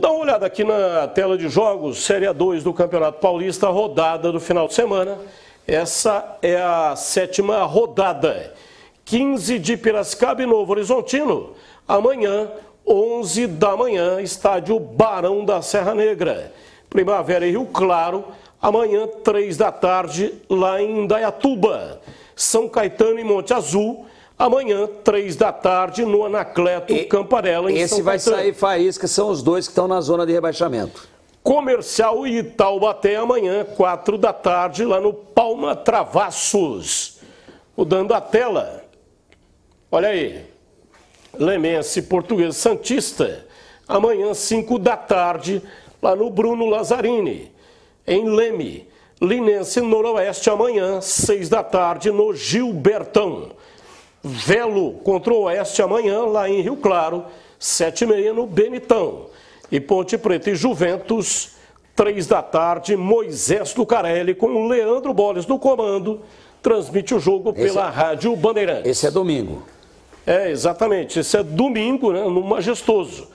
Dá uma olhada aqui na tela de jogos, Série A2 do Campeonato Paulista, rodada do final de semana. Essa é a sétima rodada. 15 de Piracicaba e Novo Horizontino. Amanhã, 11 da manhã, estádio Barão da Serra Negra. Primavera e Rio Claro, amanhã, 3 da tarde, lá em Indaiatuba. São Caetano e Monte Azul, amanhã, 3 da tarde, no Anacleto e, Camparela, em Esse São vai Caetano. sair faísca, são os dois que estão na zona de rebaixamento. Comercial e Itaubaté amanhã, 4 da tarde, lá no Palma Travassos. Mudando a tela. Olha aí. Lemense Português Santista, amanhã, 5 da tarde, lá no Bruno Lazzarini. Em Leme, Linense Noroeste, amanhã, 6 da tarde, no Gilbertão. Velo contra o Oeste amanhã, lá em Rio Claro, 7 e meia no Benitão. E Ponte Preta e Juventus, 3 da tarde, Moisés Lucarelli com o Leandro Boles no comando, transmite o jogo esse pela é... Rádio Bandeirantes. Esse é domingo. É, exatamente. Esse é domingo, né, no Majestoso.